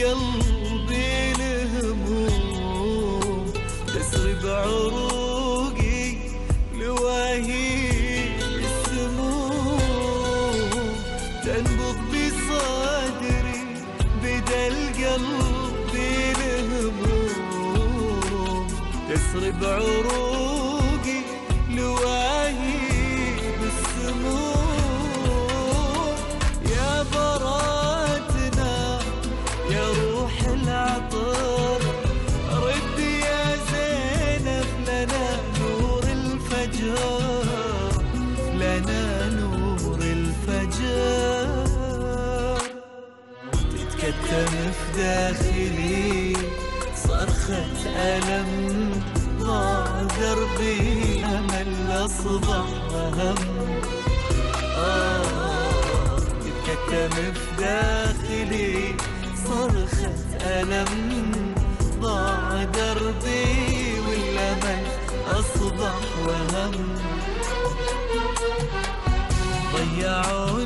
بدا العطر. رد يا زينب لنا نور الفجر. لنا نور الفجر. تتكتم في داخلي صرخة ألم. ضاع دربي أمل أصبح هم آه تتكتم في داخلي صرخة ألم ضاع دربي والأمل أصبح وهم. ضيعوني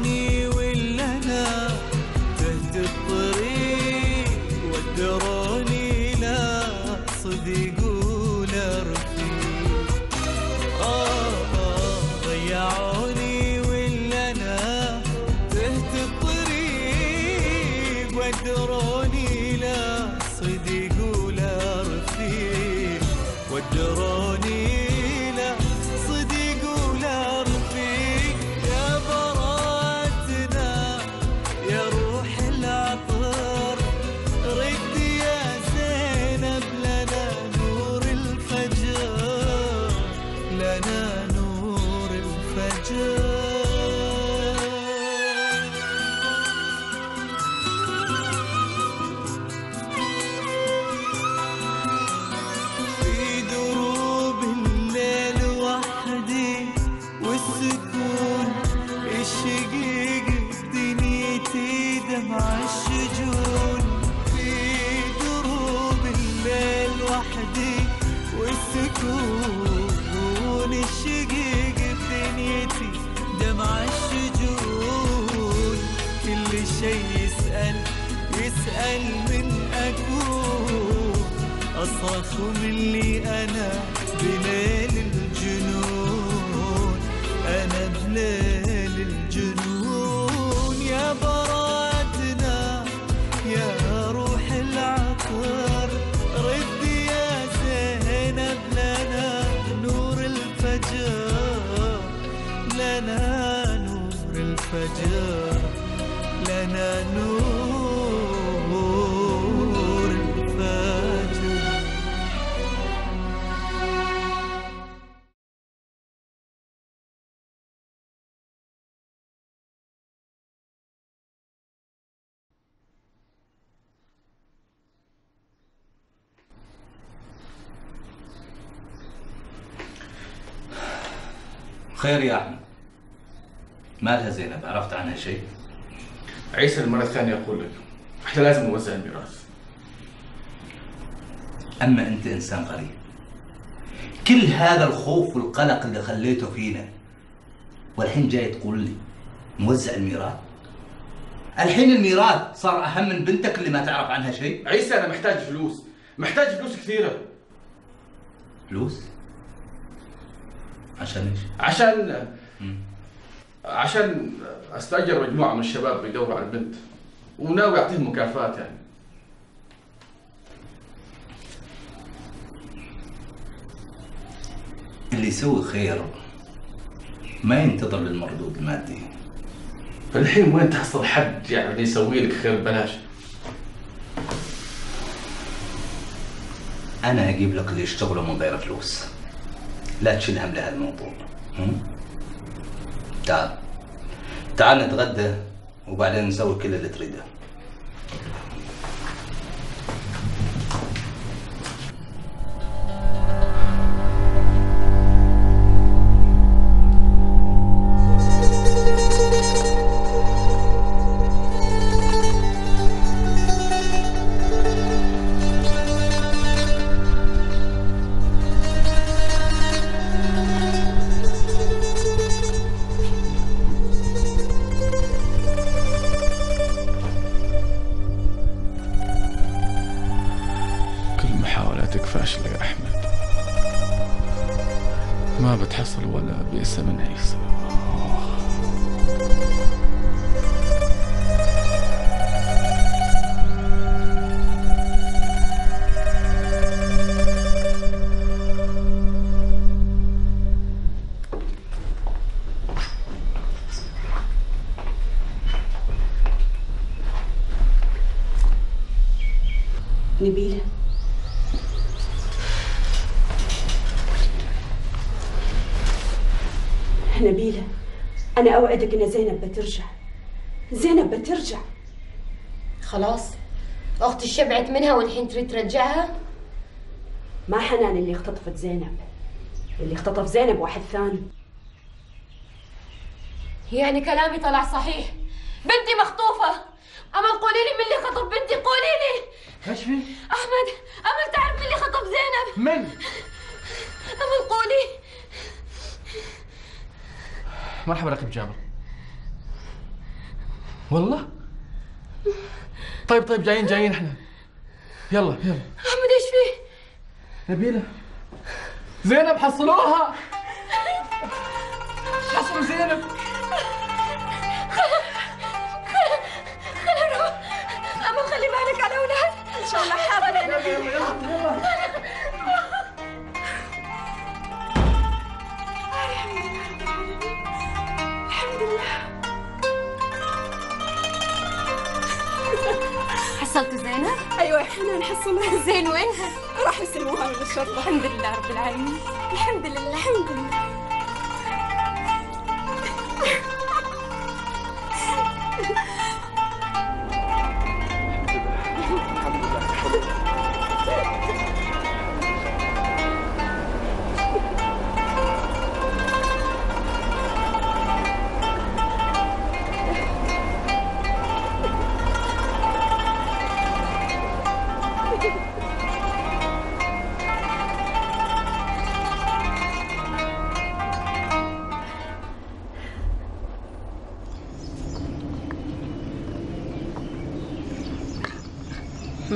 أصرخ من اللي أنا بليل خير يا أحمد مالها زينب؟ عرفت عنها شيء؟ عيسى المرة الثانية أقول لك إحنا لازم نوزع الميراث. أما أنت إنسان غريب. كل هذا الخوف والقلق اللي خليته فينا والحين جاي تقول لي موزع الميراث؟ الحين الميراث صار أهم من بنتك اللي ما تعرف عنها شيء؟ عيسى أنا محتاج فلوس محتاج فلوس كثيرة. فلوس؟ عشان إيش؟ عشان عشان أستأجر مجموعة من الشباب بيدوروا على البنت. وناوي أعطيهم مكافآت يعني. اللي يسوي خير ما ينتظر للمردود المادي. فالحين وين تحصل حد يعني يسوي لك خير ببلاش؟ أنا أجيب لك اللي يشتغلوا من غير فلوس. لا تشيل هم لهذا الموضوع؟ تعال. تعال نتغدى وبعدين نسوي كل اللي تريده. نبيلة أنا أوعدك إن زينب بترجع. زينب بترجع. خلاص. أختي شبعت منها والحين تريد ترجعها؟ ما حنان اللي اختطفت زينب. اللي اختطف زينب واحد ثاني. يعني كلامي طلع صحيح. بنتي مخطوفة. أمل قولي لي من اللي خطف بنتي؟ قولي لي. إيش في؟ أحمد أمل تعرف من اللي خطف زينب؟ من؟ أمل قولي مرحبا رقيب جابر. والله؟ طيب طيب جايين جايين إحنا. يلا يلا. أحمد إيش فيه؟ نبيلة. زينب حصلوها. حصلوا زينب. أمل خلي بالك على أولاد. إن شاء الله حاضر. يا نبيل حصلت زينب؟ أيوة يا حنان حصلها زين وينها؟ راح يسلموها من الشرطة الحمد لله رب العالمين الحمد لله الحمد لله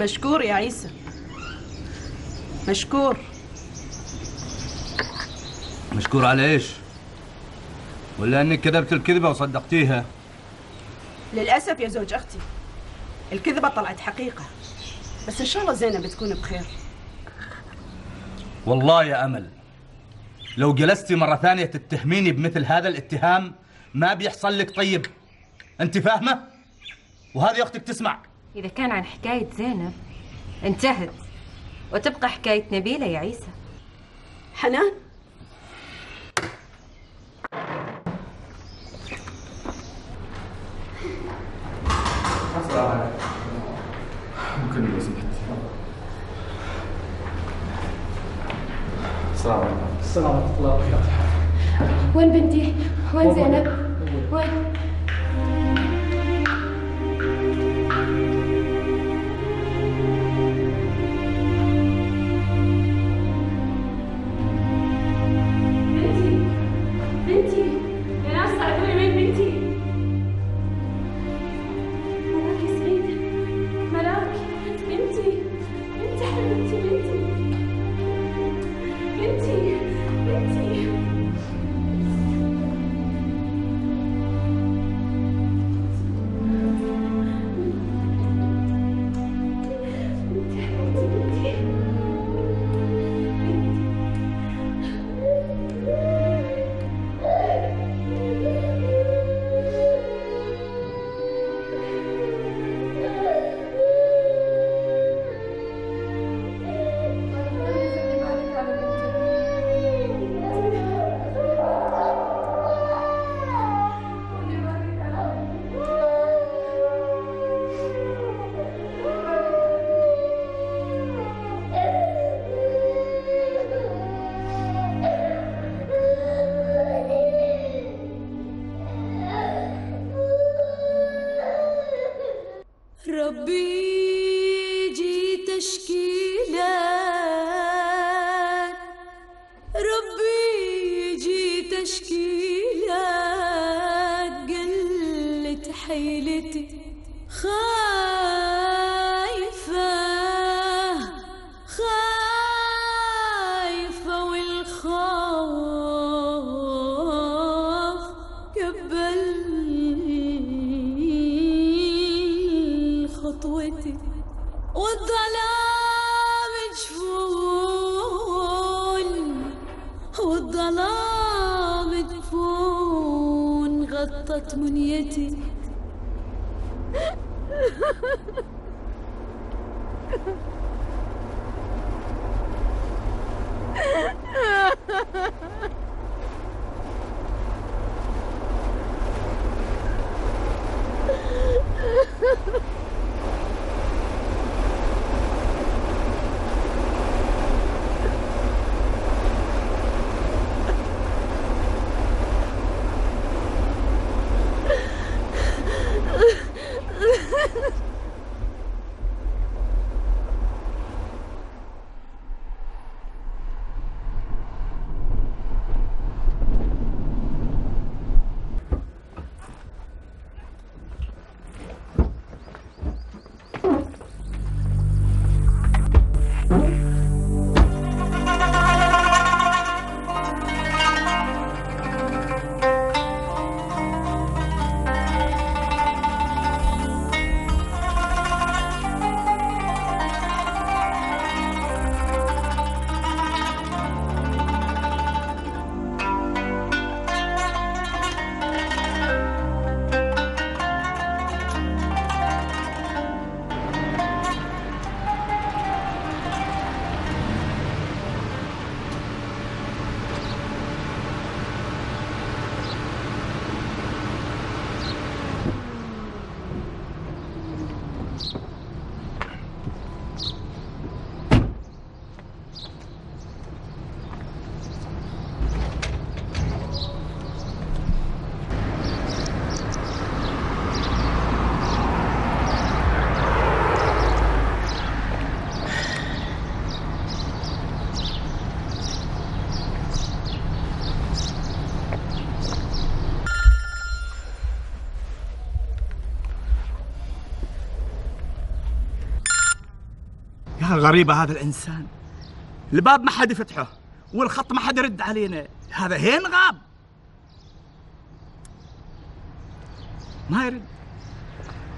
مشكور يا عيسى مشكور مشكور على إيش؟ ولا إنك كذبت الكذبة وصدقتيها؟ للأسف يا زوج أختي الكذبة طلعت حقيقة بس إن شاء الله زينب تكون بخير والله يا أمل لو جلستي مرة ثانية تتهميني بمثل هذا الاتهام ما بيحصل لك طيب أنت فاهمة؟ وهذه أختك تسمع إذا كان عن حكاية زينب انتهت. وتبقى حكاية نبيلة يا عيسى. حنان؟ ممكن لو سمحت. السلام عليكم. السلام ورحمة الله وبركاته. وين بنتي؟ وين زينب؟ وين؟ ربي غريبة هذا الإنسان. الباب ما حد يفتحه والخط ما حد يرد علينا. هذا هين غاب. ما يرد.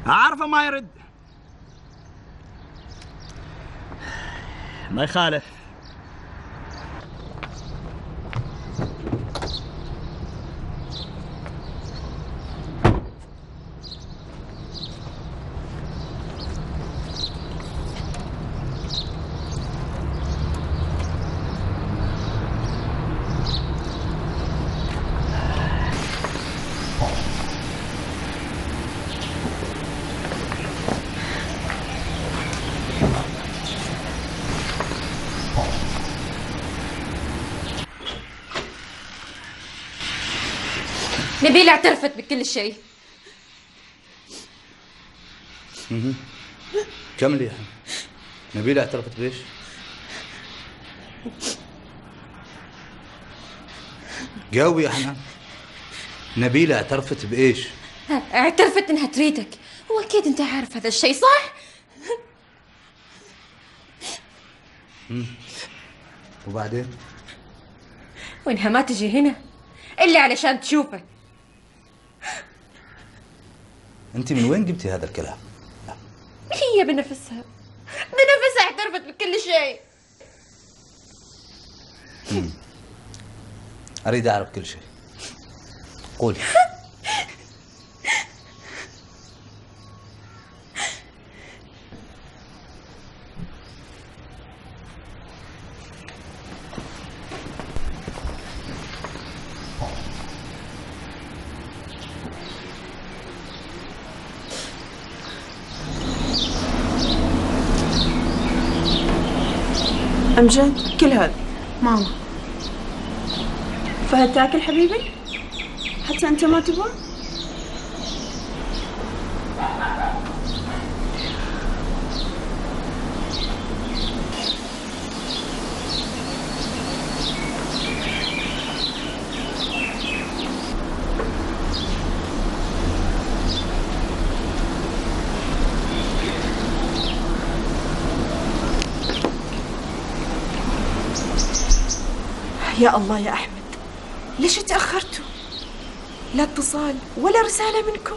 أعرفه ما يرد. ما يخالف نبيلة اعترفت بكل شيء كملي يا نبيلة اعترفت بإيش؟ جاوبي يا حنان نبيلة اعترفت بإيش؟ اعترفت إنها تريدك واكيد أنت عارف هذا الشيء صح؟ وبعدين؟ وإنها ما تجي هنا إلا علشان تشوفك أنت من وين جبتي هذا الكلام؟ هي بنفسها. بنفسها اعترفت بكل شيء. أريد أعرف كل شيء. قولي. أمجد كل هذا. ماما. فهد تاكل حبيبي؟ حتى أنت ما تبغى؟ يا الله يا أحمد ليش تأخرتوا؟ لا اتصال ولا رسالة منكم.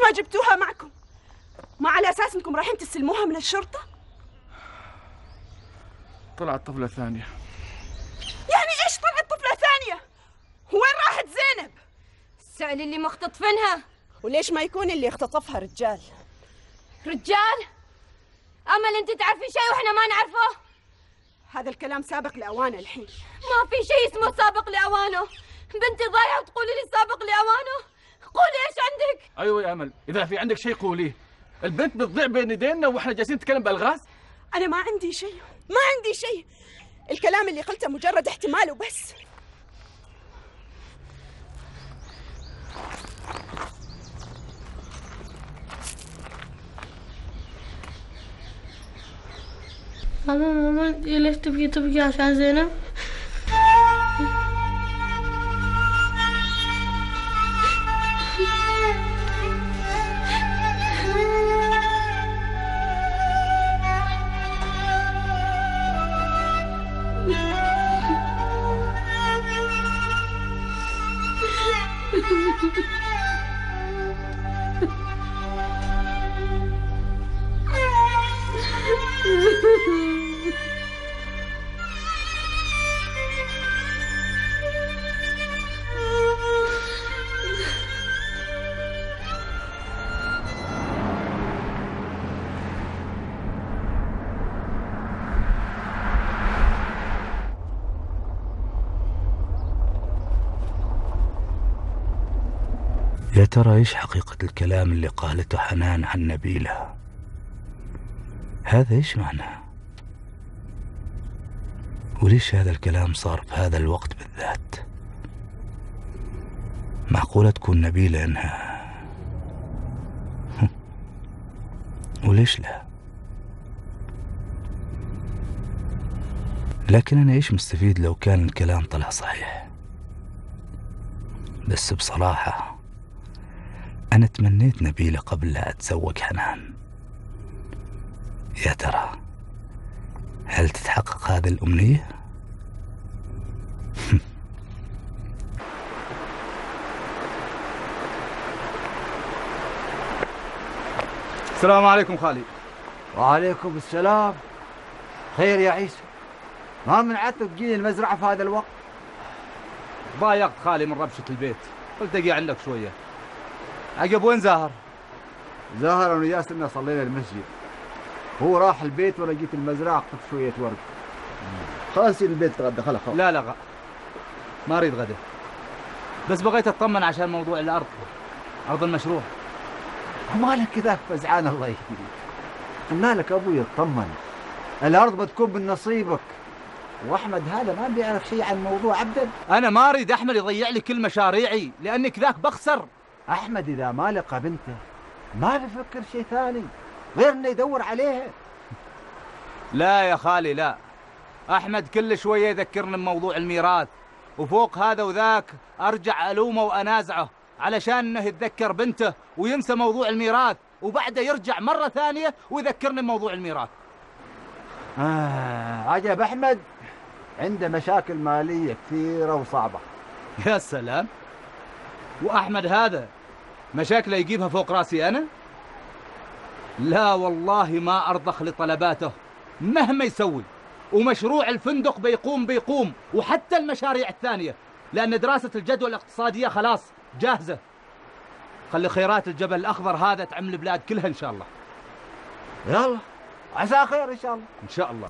ليش ما جبتوها معكم؟ ما على أساس أنكم رايحين تستلموها من الشرطة؟ طلعت طفلة ثانية يعني إيش طلعت طفلة ثانية؟ وين راحت زينب؟ سألي اللي مختطفينها وليش ما يكون اللي اختطفها رجال؟ رجال أمل أنت تعرفي شيء وإحنا ما نعرفه هذا الكلام سابق لأوانه الحين ما في شيء اسمه سابق لأوانه بنتي ضايعة وتقولي لي سابق لأوانه قولي إيش عندك؟ أيوه يا أمل إذا في عندك شيء قوليه البنت بتضيع بين ايدينا وإحنا جالسين نتكلم بألغاز؟ أنا ما عندي شيء ما عندي شيء. الكلام اللي قلته مجرد احتمال وبس. ماما ماما انت ليش تبكي؟ تبكي عشان زينب؟ يا ترى إيش حقيقة الكلام اللي قالته حنان عن نبيلة؟ هذا إيش معناه وليش هذا الكلام صار في هذا الوقت بالذات؟ معقولة تكون نبيلة إنها؟ وليش لا؟ لكن أنا إيش مستفيد لو كان الكلام طلع صحيح؟ بس بصراحة أنا تمنيت نبيلة قبل لا أتزوج حنان. يا ترى هل تتحقق هذه الأمنية؟ السلام عليكم خالي وعليكم السلام. خير يا عيسى. ما منعتك تجيني المزرعة في هذا الوقت؟ ضايقت خالي من ربشة البيت. قلت أجي عندك شوية. عقب وين زاهر؟ زهر أنا وياسر إننا صلينا المسجد. هو راح البيت وأنا جيت المزرعة قطف شوية ورد خلاص يصير البيت تغدى خلاص. لا لا غ... ما أريد غدا. بس بغيت أطمن عشان موضوع الأرض. أرض المشروع. مالك كذا؟ فزعان الله يهديك. مالك أبوي اطمن الأرض بتكون من نصيبك وأحمد هذا ما بيعرف شيء عن موضوع ابدا أنا ما أريد أحمد يضيع لي كل مشاريعي لأني كذاك بخسر. أحمد إذا ما لقى بنته ما بيفكر شيء ثاني غير إنه يدور عليها. لا يا خالي لا. أحمد كل شوية يذكرني بموضوع الميراث وفوق هذا وذاك أرجع ألومه وأنازعه علشان أنه يتذكر بنته وينسى موضوع الميراث وبعده يرجع مرة ثانية ويذكرني بموضوع الميراث. آه عجب أحمد. عنده مشاكل مالية كثيرة وصعبة. يا سلام. وأحمد هذا مشاكله يجيبها فوق راسي أنا؟ لا والله ما أرضخ لطلباته مهما يسوي. ومشروع الفندق بيقوم بيقوم وحتى المشاريع الثانية. لأن دراسة الجدوى الاقتصادية خلاص جاهزة. خلي خيرات الجبل الأخضر هذا تعم البلاد كلها إن شاء الله. يلا عسى خير إن شاء الله. إن شاء الله.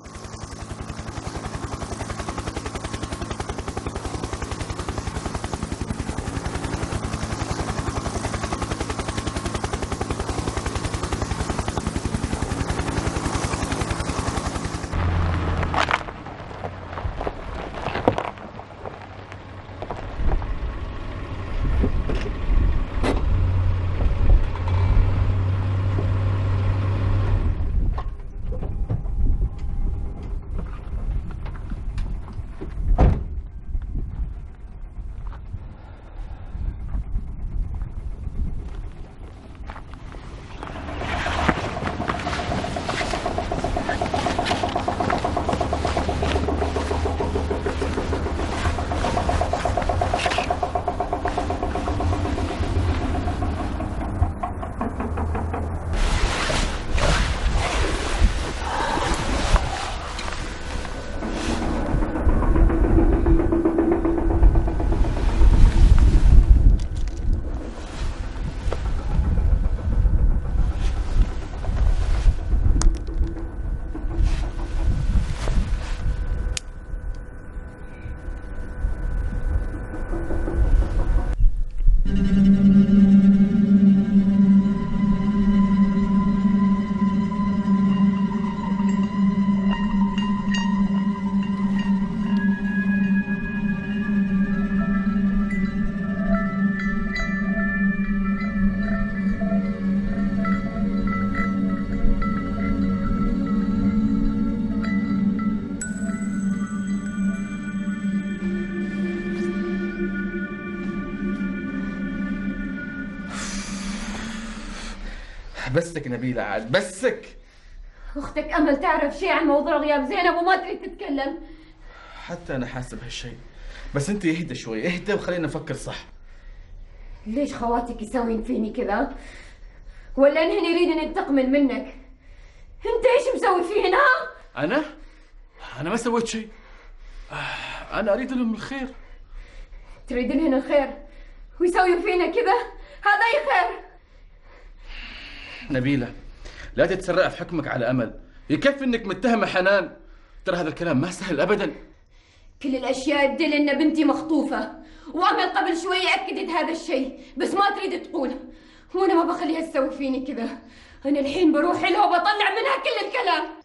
بسك نبيلة عاد بسك. أختك أمل تعرف شيء عن موضوع غياب زينب وما تريد تتكلم. حتى أنا حاسس بهالشيء. بس أنت اهدى شوي اهدى وخلينا نفكر صح. ليش خواتك يساوين فيني كذا؟ ولا انهن يريدن ينتقمن منك؟ أنت إيش مسوي فيهن ها أنا؟ أنا ما سويت شيء. آه، أنا أريد لهم الخير. تريد لهن الخير؟ ويسوي فينا كذا؟ هذا أي خير؟ نبيلة لا تتسرع في حكمك على أمل. يكفي إنك متهمة حنان. ترى هذا الكلام ما سهل ابدا. كل الأشياء تدل إن بنتي مخطوفة. وأمل قبل شوي أكدت هذا الشيء بس ما تريد تقول وأنا ما بخليها تسوي فيني كذا. أنا الحين بروح لها وبطلع منها كل الكلام.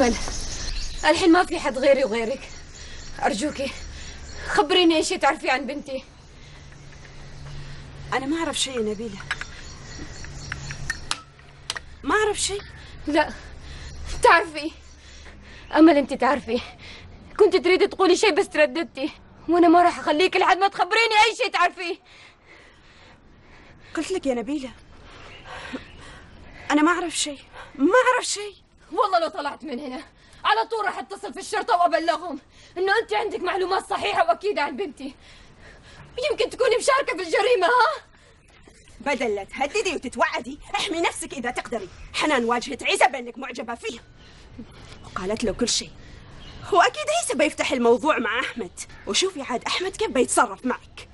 امل الحين ما في حد غيري وغيرك. أرجوكي خبريني إيش تعرفي عن بنتي. أنا ما أعرف شيء يا نبيلة. ما أعرف شيء لا تعرفي. أمل أنت تعرفي. كنت تريدي تقولي شيء بس ترددتي. وأنا ما راح أخليك لحد ما تخبريني أي شيء تعرفيه قلت لك يا نبيلة أنا ما أعرف شيء ما أعرف شيء والله لو طلعت من هنا على طول راح اتصل في الشرطة وأبلغهم إنه أنت عندك معلومات صحيحة واكيده عن بنتي. يمكن تكوني مشاركة في الجريمة ها؟ بدل لا تهددي وتتوعدي احمي نفسك إذا تقدري. حنان واجهت عيسى بأنك معجبة فيه. وقالت له كل شيء. هو أكيد عيسى بيفتح الموضوع مع أحمد. وشوفي عاد أحمد كيف بيتصرف معك.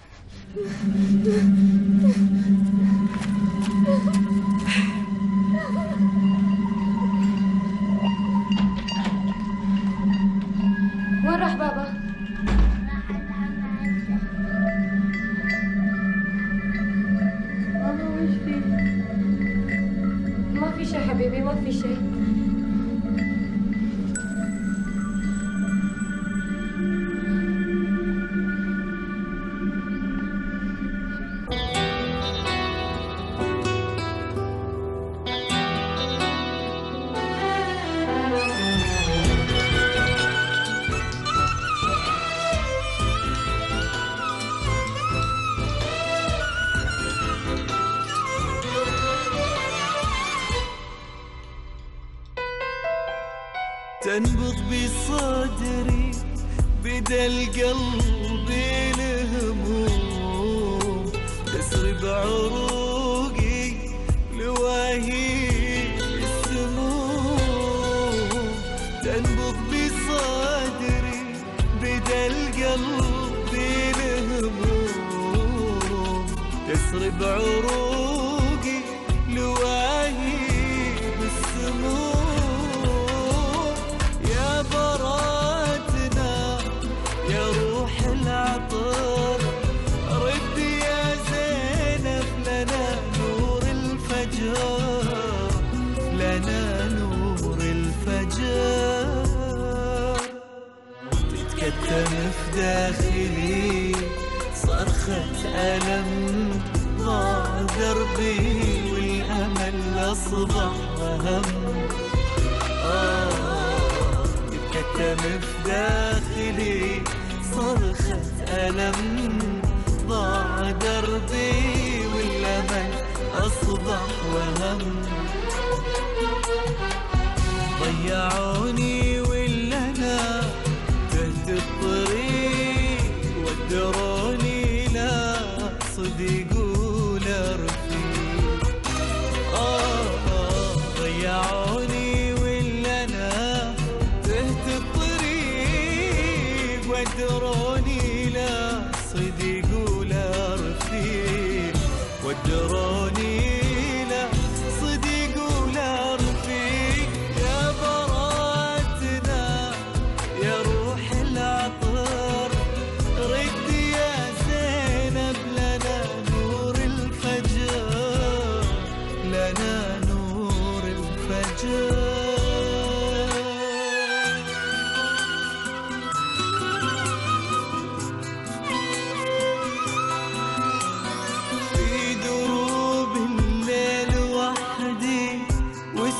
وهم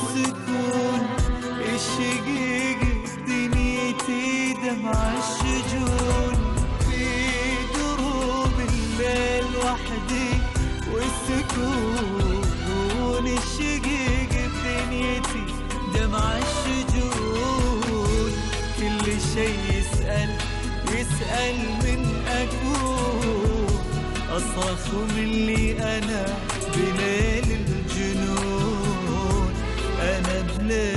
السكون الشقيق دمع الشجون في دروب الليل وحدي والسكون الشقيق بدنيتي دمع الشجون كل شي يسأل يسأل من أكون أصرخ من اللي أنا بليل الجنون أنا بليل